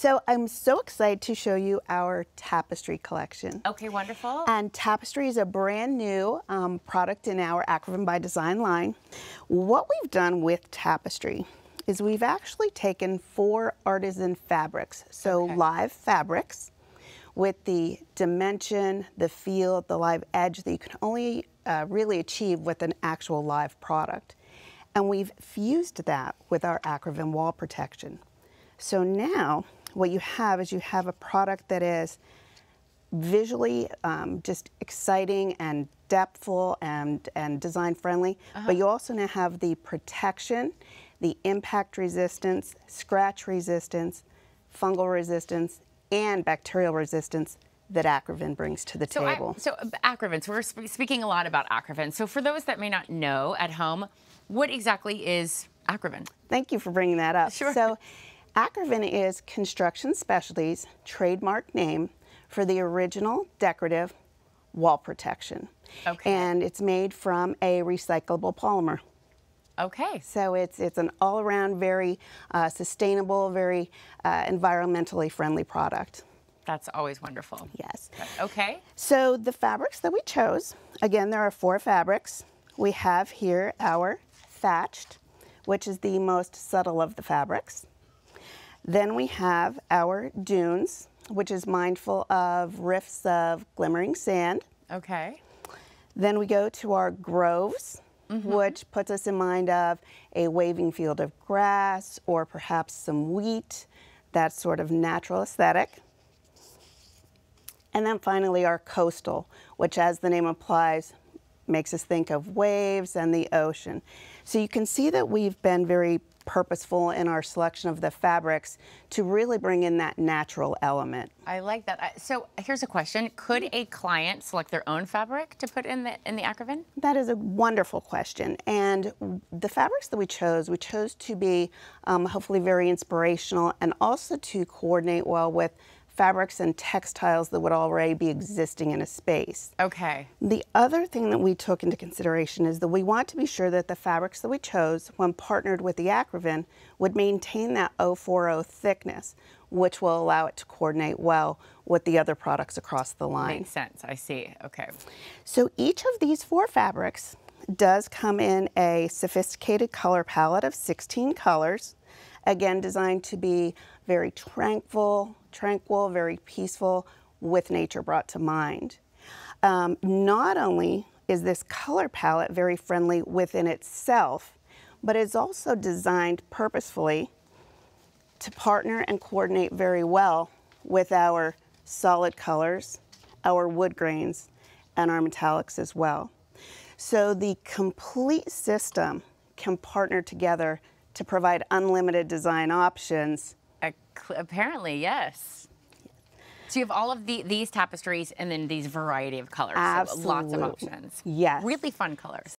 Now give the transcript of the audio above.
So I'm so excited to show you our tapestry collection. Okay, wonderful. And Tapestry is a brand new um, product in our Acrovyn by Design line. What we've done with Tapestry is we've actually taken four artisan fabrics, so Okay. live fabrics with the dimension, the feel, the live edge that you can only uh, really achieve with an actual live product. And we've fused that with our Acrovyn wall protection. So now what you have is you have a product that is visually um, just exciting and depthful and, and design friendly, but you also now have the protection, the impact resistance, scratch resistance, fungal resistance, and bacterial resistance that Acrovyn brings to the So, I- table. so uh, Acrovyn. So we're sp- speaking a lot about Acrovyn. So for those that may not know at home, what exactly is Acrovyn? Thank you for bringing that up. Sure. So, Acrovyn is Construction Specialties trademark name for the original decorative wall protection. Okay. And it's made from a recyclable polymer. Okay. So it's it's an all-around very uh, sustainable, very uh, environmentally friendly product. That's always wonderful. Yes. Okay. So the fabrics that we chose, again, there are four fabrics. We have here our thatched, which is the most subtle of the fabrics. Then we have our dunes, which is mindful of rifts of glimmering sand. Okay. Then we go to our groves, mm-hmm. which puts us in mind of a waving field of grass or perhaps some wheat, that sort of natural aesthetic. And then finally, our coastal, which, as the name implies, makes us think of waves and the ocean. So you can see that we've been very purposeful in our selection of the fabrics to really bring in that natural element. I like that. So here's a question: Could a client select their own fabric to put in the in the Acrovyn? That is a wonderful question. And the fabrics that we chose, we chose to be um, hopefully very inspirational and also to coordinate well with fabrics and textiles that would already be existing in a space. Okay. The other thing that we took into consideration is that we want to be sure that the fabrics that we chose, when partnered with the Acrovyn, would maintain that 040 thickness, which will allow it to coordinate well with the other products across the line. Makes sense. I see. Okay. So each of these four fabrics does come in a sophisticated color palette of 16 colors, again designed to be very tranquil, tranquil, very peaceful, with nature brought to mind. Um, not only is this color palette very friendly within itself, but it's also designed purposefully to partner and coordinate very well with our solid colors, our wood grains, and our metallics as well. So the complete system can partner together to provide unlimited design options. Apparently, yes. So you have all of the, these tapestries and then these variety of colors. So lots of options. Yes. Really fun colors.